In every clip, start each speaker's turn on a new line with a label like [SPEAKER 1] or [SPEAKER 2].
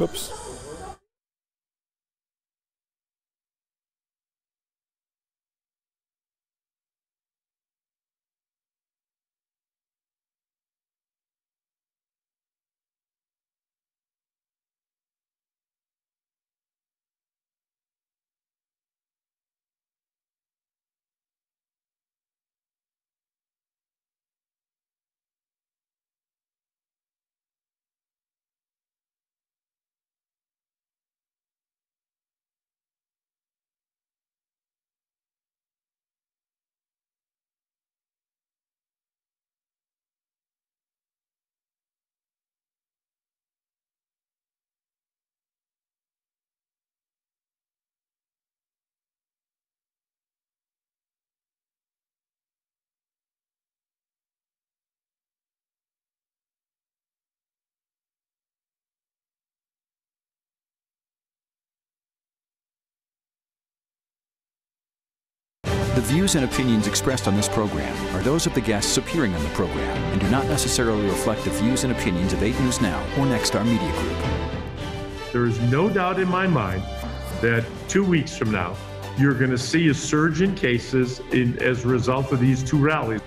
[SPEAKER 1] Oops.
[SPEAKER 2] The views and opinions expressed on this program are those of the guests appearing on the program and do not necessarily reflect the views and opinions of 8 News Now or Nexstar Media Group.
[SPEAKER 3] There is no doubt in my mind that two weeks from now, you're going to see a surge in cases in, as a result of these two rallies.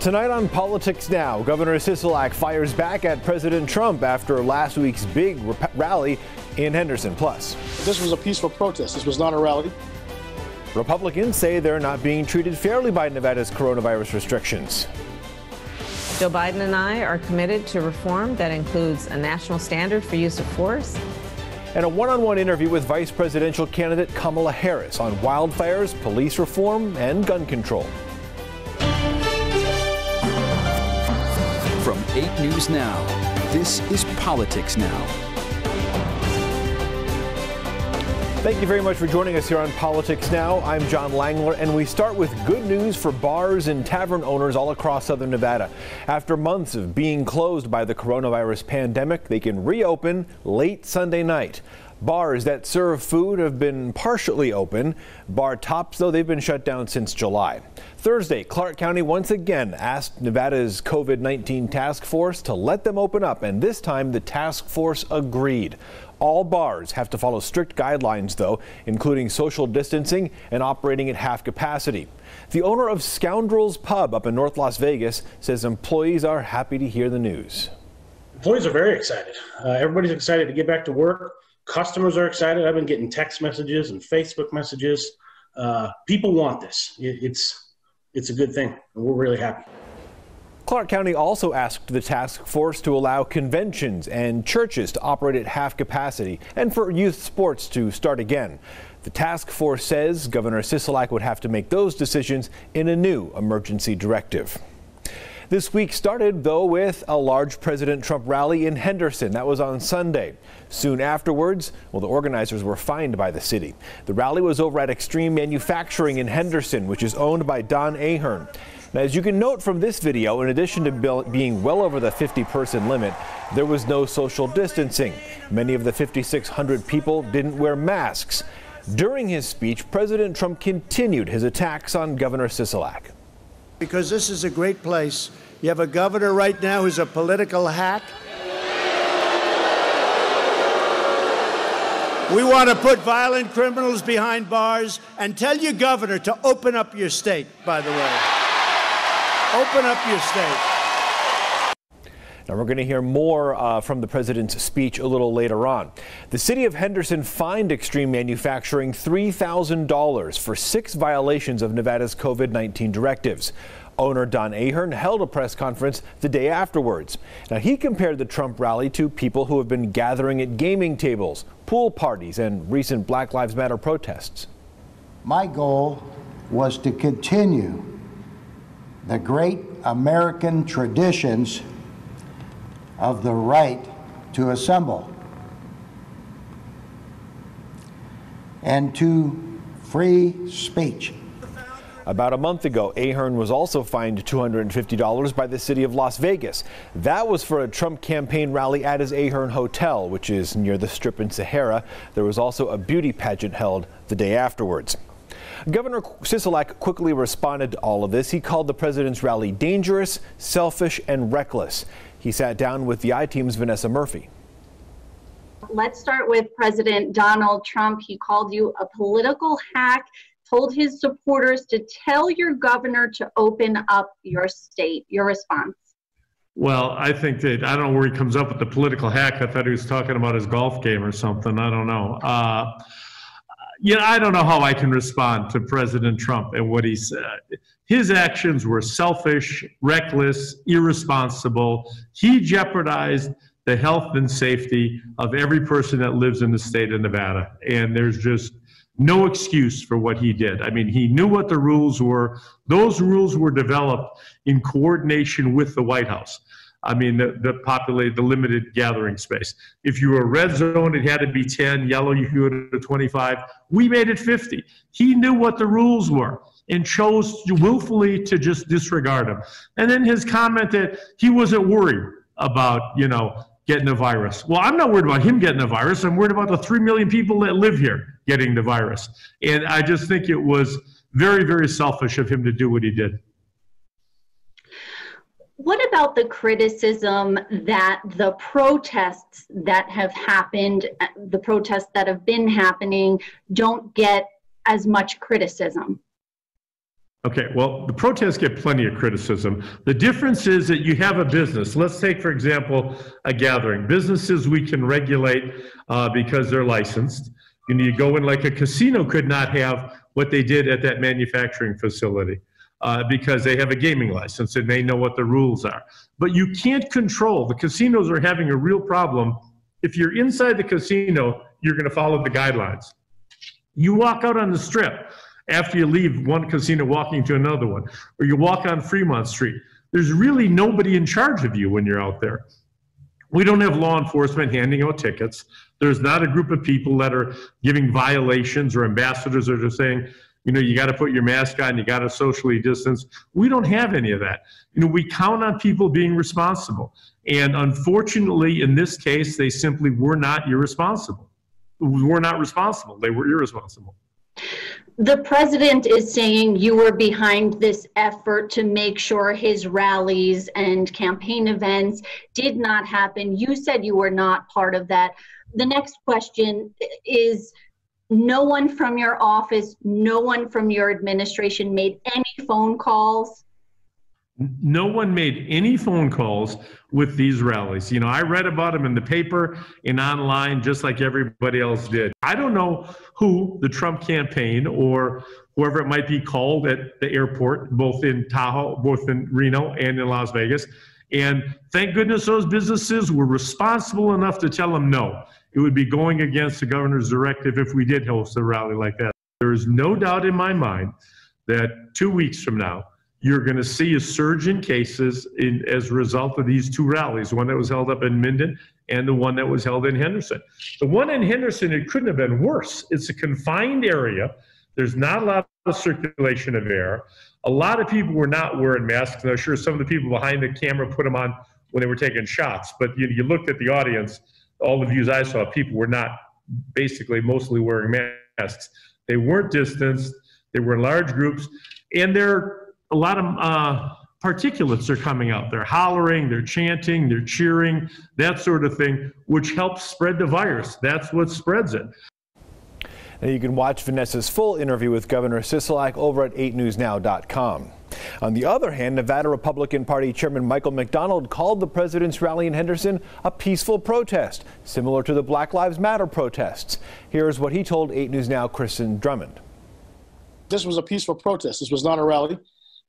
[SPEAKER 1] Tonight on Politics Now, Governor Sisolak fires back at President Trump after last week's big rally in Henderson. Plus,
[SPEAKER 4] this was a peaceful protest. This was not a rally.
[SPEAKER 1] Republicans say they're not being treated fairly by Nevada's coronavirus restrictions.
[SPEAKER 5] Joe Biden and I are committed to reform that includes a national standard for use of force.
[SPEAKER 1] And a one on one interview with Vice Presidential candidate Kamala Harris on wildfires, police reform, and gun control.
[SPEAKER 2] From 8 News Now, this is Politics Now.
[SPEAKER 1] Thank you very much for joining us here on Politics Now. I'm John Langeler, and we start with good news for bars and tavern owners all across southern Nevada. After months of being closed by the coronavirus pandemic, they can reopen late Sunday night. Bars that serve food have been partially open. Bar tops, though, they've been shut down since July. Thursday, Clark County once again asked Nevada's COVID 19 task force to let them open up, and this time the task force agreed. All bars have to follow strict guidelines, though, including social distancing and operating at half capacity. The owner of Scoundrels Pub up in North Las Vegas says employees are happy to hear the news.
[SPEAKER 6] Employees are very excited. Uh, everybody's excited to get back to work. Customers are excited. I've been getting text messages and Facebook messages. Uh, people want this. It, it's it's a good thing, and we're really happy.
[SPEAKER 1] Clark County also asked the task force to allow conventions and churches to operate at half capacity and for youth sports to start again. The task force says Governor Sisolak would have to make those decisions in a new emergency directive. This week started, though, with a large President Trump rally in Henderson. That was on Sunday. Soon afterwards, well, the organizers were fined by the city. The rally was over at Extreme Manufacturing in Henderson, which is owned by Don Ahern. Now, as you can note from this video, in addition to being well over the 50 person limit, there was no social distancing. Many of the 5,600 people didn't wear masks. During his speech, President Trump continued his attacks on Governor Sisolak.
[SPEAKER 7] Because this is a great place. You have a governor right now who's a political hack. We want to put violent criminals behind bars and tell your governor to open up your state, by the way. Open up your state.
[SPEAKER 1] Now, we're going to hear more uh, from the president's speech a little later on. The city of Henderson fined Extreme Manufacturing $3,000 for six violations of Nevada's COVID 19 directives. Owner Don Ahern held a press conference the day afterwards. Now, he compared the Trump rally to people who have been gathering at gaming tables, pool parties, and recent Black Lives Matter protests.
[SPEAKER 7] My goal was to continue the great American traditions of the right to assemble and to free speech.
[SPEAKER 1] About a month ago, Ahern was also fined $250 by the city of Las Vegas. That was for a Trump campaign rally at his Ahern Hotel, which is near the Strip in Sahara. There was also a beauty pageant held the day afterwards. Governor Sisolak quickly responded to all of this. He called the president's rally dangerous, selfish, and reckless. He sat down with the I Team's Vanessa Murphy.
[SPEAKER 8] Let's start with President Donald Trump. He called you a political hack, told his supporters to tell your governor to open up your state. Your response?
[SPEAKER 3] Well, I think that I don't know where he comes up with the political hack. I thought he was talking about his golf game or something. I don't know. Uh, you know, I don't know how I can respond to President Trump and what he said. His actions were selfish, reckless, irresponsible. He jeopardized the health and safety of every person that lives in the state of Nevada. And there's just no excuse for what he did. I mean, he knew what the rules were. Those rules were developed in coordination with the White House. I mean, the, the populated, the limited gathering space. If you were red zone, it had to be 10, yellow, you could go to 25. We made it 50. He knew what the rules were and chose willfully to just disregard them. And then his comment that he wasn't worried about, you know, getting the virus. Well, I'm not worried about him getting the virus. I'm worried about the 3 million people that live here getting the virus. And I just think it was very, very selfish of him to do what he did.
[SPEAKER 8] What about the criticism that the protests that have happened, the protests that have been happening, don't get as much criticism?
[SPEAKER 3] Okay, well, the protests get plenty of criticism. The difference is that you have a business. Let's take, for example, a gathering. Businesses we can regulate uh, because they're licensed. You need to go in like a casino could not have what they did at that manufacturing facility uh, because they have a gaming license and they know what the rules are. But you can't control. The casinos are having a real problem. If you're inside the casino, you're going to follow the guidelines. You walk out on the strip after you leave one casino walking to another one, or you walk on Fremont Street. There's really nobody in charge of you when you're out there. We don't have law enforcement handing out tickets. There's not a group of people that are giving violations or ambassadors that are saying, you know, you got to put your mask on, you got to socially distance. We don't have any of that. You know, we count on people being responsible. And unfortunately, in this case, they simply were not irresponsible. We were not responsible. They were irresponsible.
[SPEAKER 8] The president is saying you were behind this effort to make sure his rallies and campaign events did not happen. You said you were not part of that. The next question is no one from your office, no one from your administration made any phone calls?
[SPEAKER 3] No one made any phone calls with these rallies. You know, I read about them in the paper and online just like everybody else did. I don't know who the Trump campaign or whoever it might be called at the airport, both in Tahoe, both in Reno and in Las Vegas. And thank goodness those businesses were responsible enough to tell them no it would be going against the governor's directive if we did host a rally like that. There is no doubt in my mind that two weeks from now, you're going to see a surge in cases in, as a result of these two rallies, one that was held up in Minden and the one that was held in Henderson. The one in Henderson, it couldn't have been worse. It's a confined area. There's not a lot of circulation of air. A lot of people were not wearing masks. And I'm sure some of the people behind the camera put them on when they were taking shots. But you, you looked at the audience, all the views I saw, people were not basically mostly wearing masks. They weren't distanced. They were in large groups, and there a lot of uh, particulates are coming out. They're hollering, they're chanting, they're cheering, that sort of thing, which helps spread the virus. That's what spreads it.
[SPEAKER 1] Now you can watch Vanessa's full interview with Governor Sisolak over at 8newsnow.com. On the other hand, Nevada Republican Party Chairman Michael McDonald called the president's rally in Henderson a peaceful protest, similar to the Black Lives Matter protests. Here's what he told 8 News Now Kristen Drummond.
[SPEAKER 4] This was a peaceful protest. This was not a rally.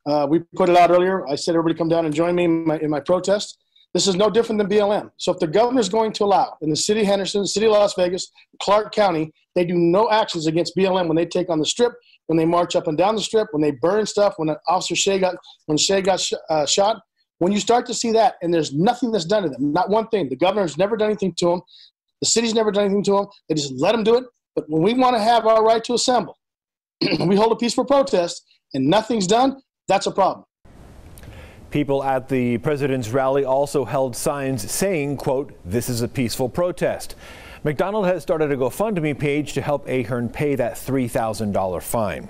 [SPEAKER 4] Uh, we put it out earlier. I said, everybody come down and join me in my, in my protest. This is no different than BLM. So if the governor is going to allow in the city of Henderson, the city of Las Vegas, Clark County, they do no actions against BLM when they take on the strip, when they march up and down the strip, when they burn stuff, when Officer Shay got when Shay got sh- uh, shot. When you start to see that, and there's nothing that's done to them, not one thing. The governor's never done anything to them. The city's never done anything to them. They just let them do it. But when we want to have our right to assemble, we hold a peaceful protest, and nothing's done. That's a problem.
[SPEAKER 1] People at the president's rally also held signs saying, quote, this is a peaceful protest. McDonald has started a GoFundMe page to help Ahern pay that $3,000 fine.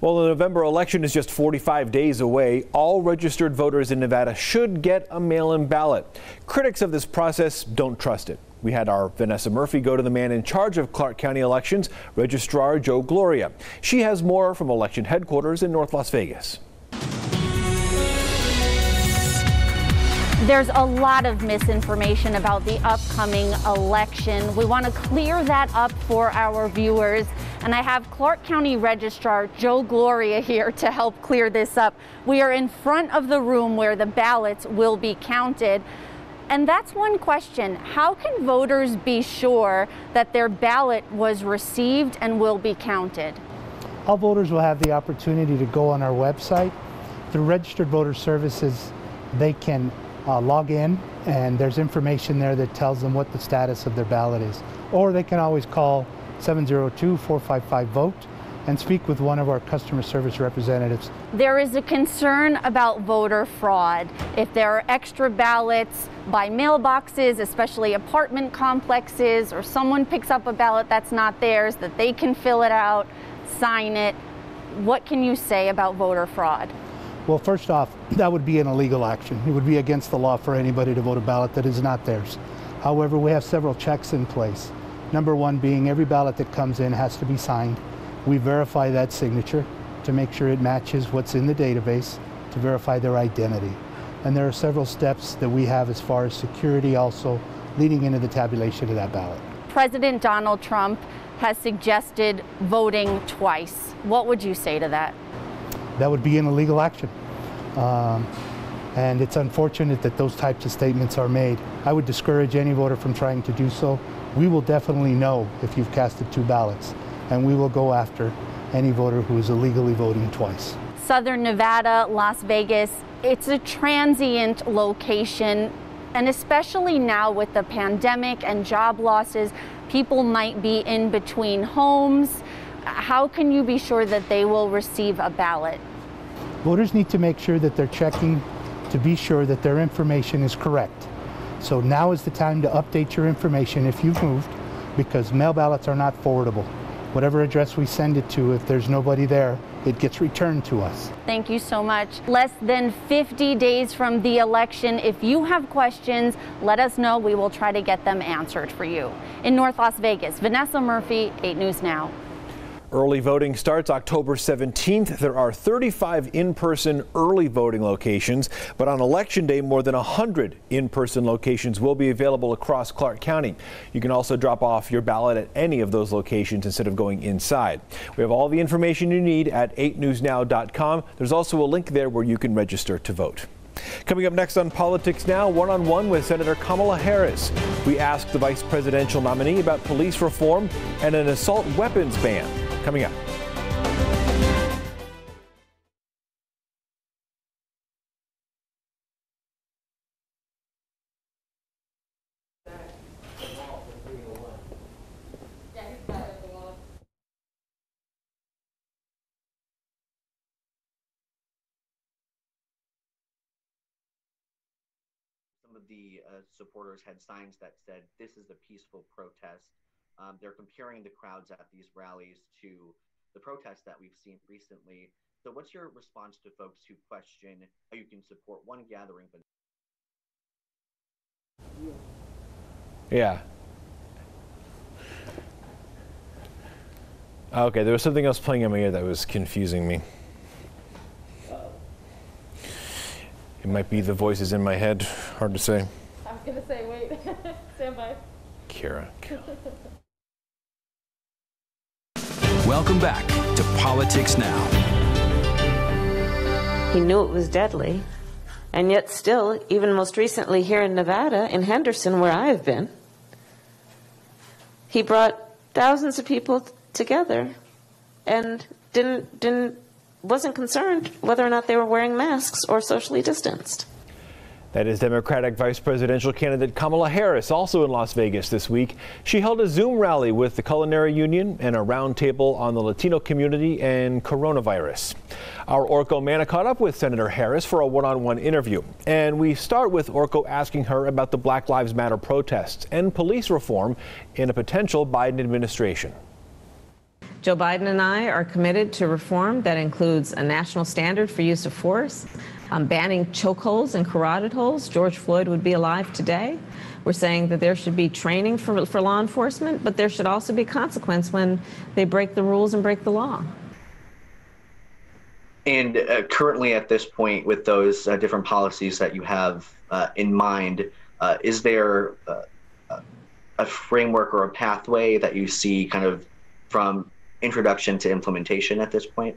[SPEAKER 1] Well, the November election is just 45 days away. All registered voters in Nevada should get a mail in ballot. Critics of this process don't trust it. We had our Vanessa Murphy go to the man in charge of Clark County elections, Registrar Joe Gloria. She has more from election headquarters in North Las Vegas.
[SPEAKER 9] There's a lot of misinformation about the upcoming election. We want to clear that up for our viewers. And I have Clark County Registrar Joe Gloria here to help clear this up. We are in front of the room where the ballots will be counted. And that's one question. How can voters be sure that their ballot was received and will be counted?
[SPEAKER 10] All voters will have the opportunity to go on our website. Through Registered Voter Services, they can uh, log in and there's information there that tells them what the status of their ballot is. Or they can always call 702-455-VOTE and speak with one of our customer service representatives.
[SPEAKER 9] There is a concern about voter fraud. If there are extra ballots by mailboxes, especially apartment complexes, or someone picks up a ballot that's not theirs, that they can fill it out, sign it. What can you say about voter fraud?
[SPEAKER 10] Well, first off, that would be an illegal action. It would be against the law for anybody to vote a ballot that is not theirs. However, we have several checks in place. Number one being every ballot that comes in has to be signed. We verify that signature to make sure it matches what's in the database to verify their identity. And there are several steps that we have as far as security also leading into the tabulation of that ballot.
[SPEAKER 9] President Donald Trump has suggested voting twice. What would you say to that?
[SPEAKER 10] That would be an illegal action. Um, and it's unfortunate that those types of statements are made. I would discourage any voter from trying to do so. We will definitely know if you've casted two ballots, and we will go after any voter who is illegally voting twice.
[SPEAKER 9] Southern Nevada, Las Vegas, it's a transient location, and especially now with the pandemic and job losses, people might be in between homes how can you be sure that they will receive a ballot?
[SPEAKER 10] Voters need to make sure that they're checking to be sure that their information is correct. So now is the time to update your information if you've moved because mail ballots are not forwardable. Whatever address we send it to, if there's nobody there, it gets returned to us.
[SPEAKER 9] Thank you so much. Less than 50 days from the election. If you have questions, let us know. We will try to get them answered for you. In North Las Vegas, Vanessa Murphy, 8 News Now.
[SPEAKER 1] Early voting starts October 17th. There are 35 in-person early voting locations, but on election day, more than 100 in-person locations will be available across Clark County. You can also drop off your ballot at any of those locations instead of going inside. We have all the information you need at 8newsnow.com. There's also a link there where you can register to vote. Coming up next on Politics Now, one on one with Senator Kamala Harris. We ask the vice presidential nominee about police reform and an assault weapons ban coming up.
[SPEAKER 11] Some of the uh, supporters had signs that said, This is a peaceful protest. Um, they're comparing the crowds at these rallies to the protests that we've seen recently. So, what's your response to folks who question how you can support one gathering but
[SPEAKER 1] yeah. Okay, there was something else playing in my ear that was confusing me. It might be the voices in my head. Hard to say.
[SPEAKER 12] I was gonna say, wait, stand by.
[SPEAKER 1] Kira.
[SPEAKER 2] Welcome back to Politics Now.
[SPEAKER 13] He knew it was deadly, and yet, still, even most recently here in Nevada, in Henderson, where I have been, he brought thousands of people together and didn't, didn't, wasn't concerned whether or not they were wearing masks or socially distanced.
[SPEAKER 1] That is Democratic Vice Presidential candidate Kamala Harris, also in Las Vegas this week. She held a Zoom rally with the Culinary Union and a roundtable on the Latino community and coronavirus. Our Orko Manna caught up with Senator Harris for a one-on-one interview. And we start with Orko asking her about the Black Lives Matter protests and police reform in a potential Biden administration.
[SPEAKER 5] Joe Biden and I are committed to reform that includes a national standard for use of force, um, banning chokeholds and carotid holds. George Floyd would be alive today. We're saying that there should be training for, for law enforcement, but there should also be consequence when they break the rules and break the law.
[SPEAKER 11] And uh, currently, at this point, with those uh, different policies that you have uh, in mind, uh, is there uh, a framework or a pathway that you see kind of from introduction to implementation at this point?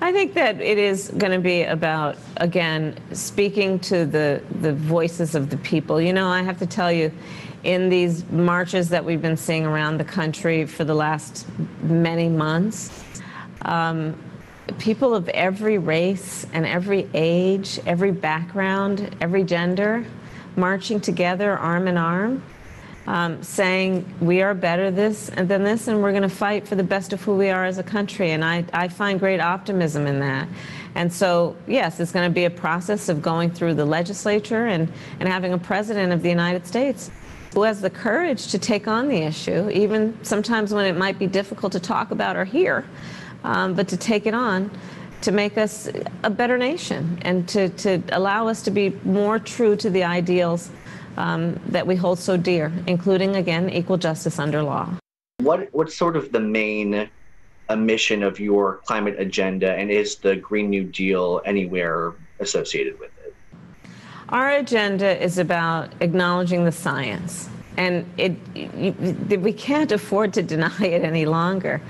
[SPEAKER 5] I think that it is going to be about, again, speaking to the, the voices of the people. You know, I have to tell you, in these marches that we've been seeing around the country for the last many months, um, people of every race and every age, every background, every gender, marching together arm in arm um, saying we are better this and than this, and we're going to fight for the best of who we are as a country. And I, I find great optimism in that. And so, yes, it's going to be a process of going through the legislature and, and having a president of the United States who has the courage to take on the issue, even sometimes when it might be difficult to talk about or hear, um, but to take it on to make us a better nation and to, to allow us to be more true to the ideals um, that we hold so dear, including, again, equal justice under law.
[SPEAKER 11] What, what's sort of the main mission of your climate agenda, and is the Green New Deal anywhere associated with it?
[SPEAKER 5] Our agenda is about acknowledging the science, and it, it, we can't afford to deny it any longer.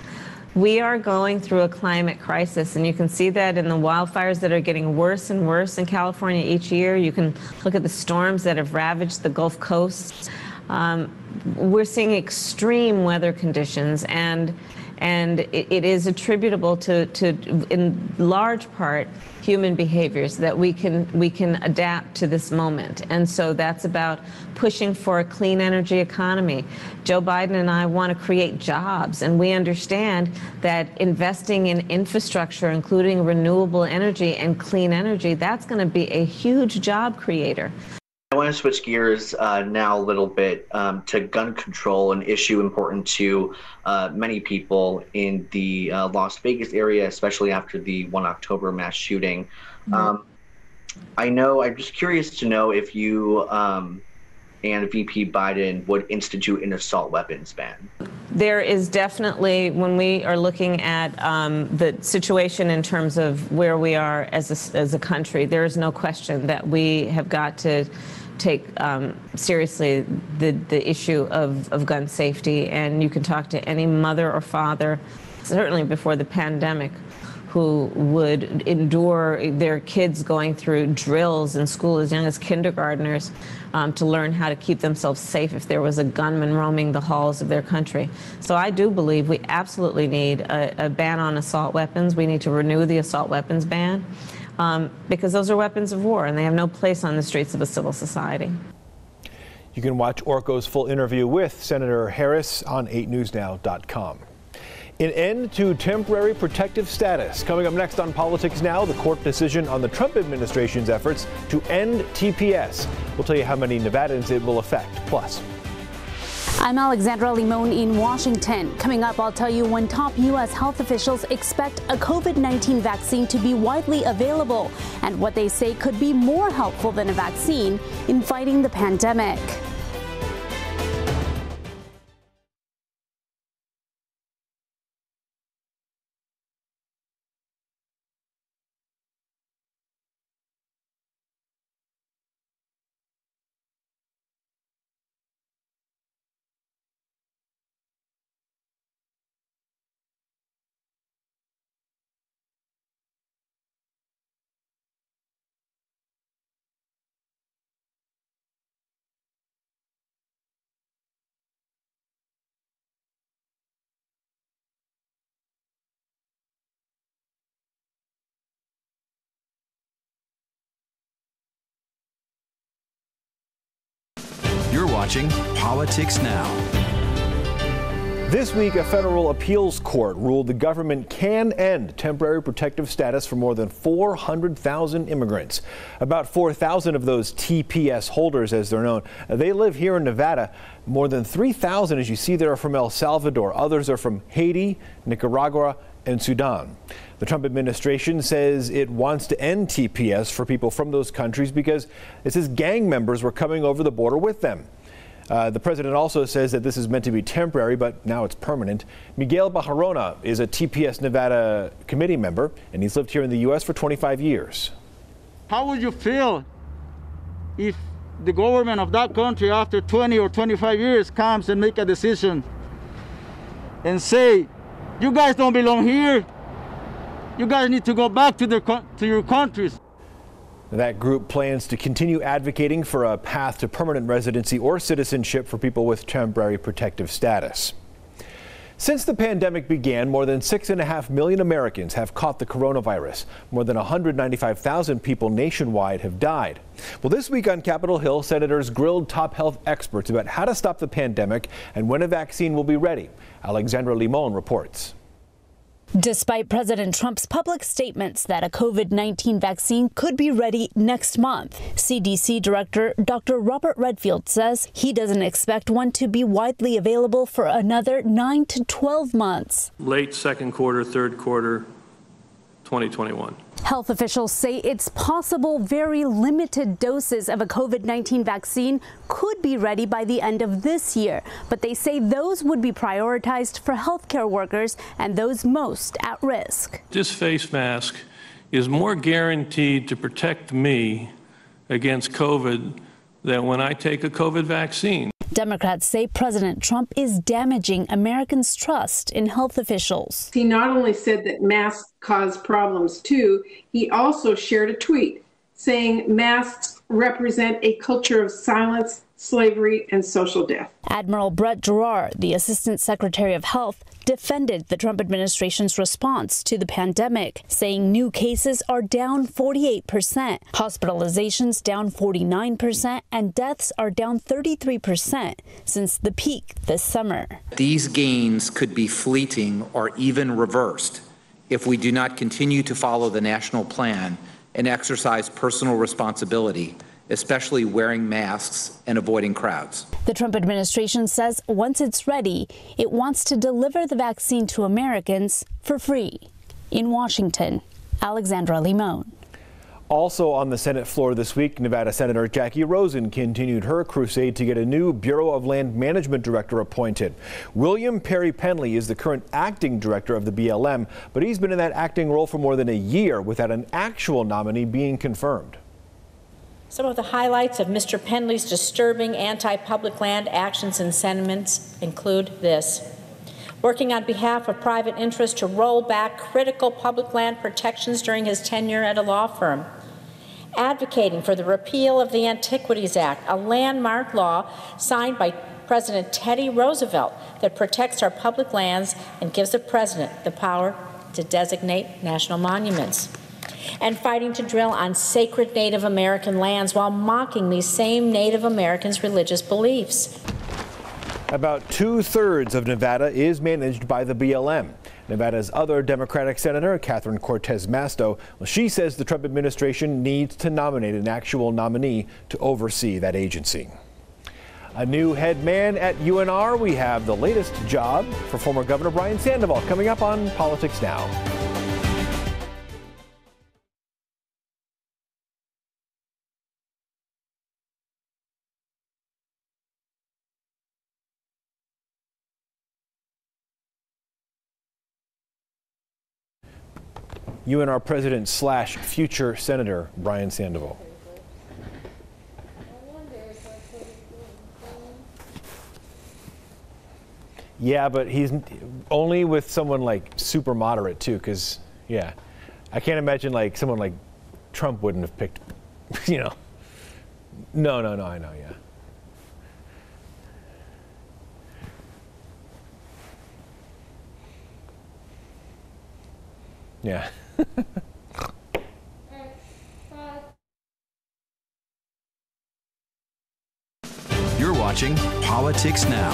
[SPEAKER 5] We are going through a climate crisis, and you can see that in the wildfires that are getting worse and worse in California each year. You can look at the storms that have ravaged the Gulf Coast. Um, we're seeing extreme weather conditions, and and it, it is attributable to, to, in large part, human behaviors that we can we can adapt to this moment. And so that's about pushing for a clean energy economy. Joe Biden and I want to create jobs, and we understand that investing in infrastructure, including renewable energy and clean energy, that's going to be a huge job creator.
[SPEAKER 11] I want to switch gears uh, now a little bit um, to gun control, an issue important to uh, many people in the uh, Las Vegas area, especially after the 1 October mass shooting. Mm-hmm. Um, I know, I'm just curious to know if you um, and VP Biden would institute an assault weapons ban.
[SPEAKER 5] There is definitely, when we are looking at um, the situation in terms of where we are as a, as a country, there is no question that we have got to take um, seriously the, the issue of, of gun safety. And you can talk to any mother or father, certainly before the pandemic, who would endure their kids going through drills in school as young as kindergartners um, to learn how to keep themselves safe if there was a gunman roaming the halls of their country. So I do believe we absolutely need a, a ban on assault weapons. We need to renew the assault weapons ban um, because those are weapons of war and they have no place on the streets of a civil society.
[SPEAKER 1] You can watch Orko's full interview with Senator Harris on 8newsnow.com. An end to temporary protective status. Coming up next on Politics Now, the court decision on the Trump administration's efforts to end TPS. We'll tell you how many Nevadans it will affect. Plus,
[SPEAKER 14] I'm Alexandra Limon in Washington. Coming up, I'll tell you when top U.S. health officials expect a COVID 19 vaccine to be widely available and what they say could be more helpful than a vaccine in fighting the pandemic.
[SPEAKER 2] Watching Politics Now.
[SPEAKER 1] This week, a federal appeals court ruled the government can end temporary protective status for more than 400,000 immigrants. About 4,000 of those TPS holders, as they're known, they live here in Nevada. More than 3,000, as you see there, are from El Salvador. Others are from Haiti, Nicaragua, and Sudan. The Trump administration says it wants to end TPS for people from those countries because it says gang members were coming over the border with them. Uh, the president also says that this is meant to be temporary, but now it's permanent. Miguel Bajarona is a TPS Nevada committee member, and he's lived here in the U.S. for 25 years.
[SPEAKER 15] How would you feel if the government of that country, after 20 or 25 years, comes and make a decision and say, "You guys don't belong here. You guys need to go back to, to your countries."
[SPEAKER 1] That group plans to continue advocating for a path to permanent residency or citizenship for people with temporary protective status. Since the pandemic began, more than 6.5 million Americans have caught the coronavirus. More than 195,000 people nationwide have died. Well, this week on Capitol Hill, senators grilled top health experts about how to stop the pandemic and when a vaccine will be ready. Alexandra Limon reports.
[SPEAKER 14] Despite President Trump's public statements that a COVID 19 vaccine could be ready next month, CDC Director Dr. Robert Redfield says he doesn't expect one to be widely available for another 9 to 12 months.
[SPEAKER 16] Late second quarter, third quarter, 2021.
[SPEAKER 14] Health officials say it's possible very limited doses of a COVID 19 vaccine could be ready by the end of this year, but they say those would be prioritized for healthcare workers and those most at risk.
[SPEAKER 16] This face mask is more guaranteed to protect me against COVID than when I take a COVID vaccine.
[SPEAKER 14] Democrats say President Trump is damaging Americans' trust in health officials.
[SPEAKER 17] He not only said that masks cause problems too, he also shared a tweet saying masks represent a culture of silence, slavery, and social death.
[SPEAKER 14] Admiral Brett Giroir, the Assistant Secretary of Health, defended the Trump administration's response to the pandemic, saying new cases are down 48%, hospitalizations down 49%, and deaths are down 33% since the peak this summer.
[SPEAKER 18] These gains could be fleeting or even reversed if we do not continue to follow the national plan and exercise personal responsibility especially wearing masks and avoiding crowds.
[SPEAKER 14] The Trump administration says once it's ready, it wants to deliver the vaccine to Americans for free. In Washington, Alexandra Limon.
[SPEAKER 1] Also on the Senate floor this week, Nevada Senator Jackie Rosen continued her crusade to get a new Bureau of Land Management director appointed. William Perry Pendley is the current acting director of the BLM, but he's been in that acting role for more than a year without an actual nominee being confirmed.
[SPEAKER 19] Some of the highlights of Mr. Pendley's disturbing anti public land actions and sentiments include this working on behalf of private interests to roll back critical public land protections during his tenure at a law firm, advocating for the repeal of the Antiquities Act, a landmark law signed by President Teddy Roosevelt that protects our public lands and gives the president the power to designate national monuments and fighting to drill on sacred Native American lands while mocking these same Native Americans' religious beliefs.
[SPEAKER 1] About two thirds of Nevada is managed by the BLM. Nevada's other Democratic Senator, Catherine Cortez Masto, well, she says the Trump administration needs to nominate an actual nominee to oversee that agency. A new head man at UNR. We have the latest job for former Governor Brian Sandoval coming up on Politics Now. UNR President slash future Senator Brian Sandoval. Yeah, but he's only with someone like super moderate too, because yeah, I can't imagine like someone like Trump wouldn't have picked, you know. No, no, no, I know, yeah. Yeah.
[SPEAKER 2] You're watching Politics Now.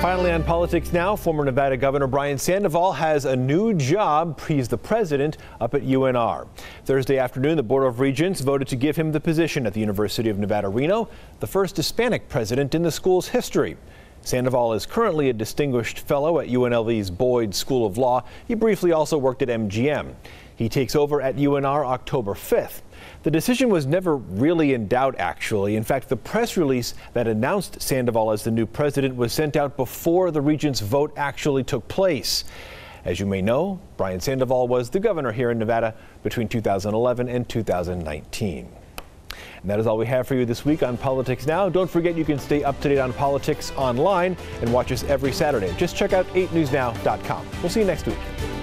[SPEAKER 1] Finally, on politics now, former Nevada Governor Brian Sandoval has a new job. He's the president up at UNR. Thursday afternoon, the Board of Regents voted to give him the position at the University of Nevada, Reno, the first Hispanic president in the school's history. Sandoval is currently a distinguished fellow at UNLV's Boyd School of Law. He briefly also worked at MGM. He takes over at UNR October 5th. The decision was never really in doubt, actually. In fact, the press release that announced Sandoval as the new president was sent out before the regent's vote actually took place. As you may know, Brian Sandoval was the governor here in Nevada between 2011 and 2019. And that is all we have for you this week on Politics Now. Don't forget you can stay up to date on politics online and watch us every Saturday. Just check out 8newsnow.com. We'll see you next week.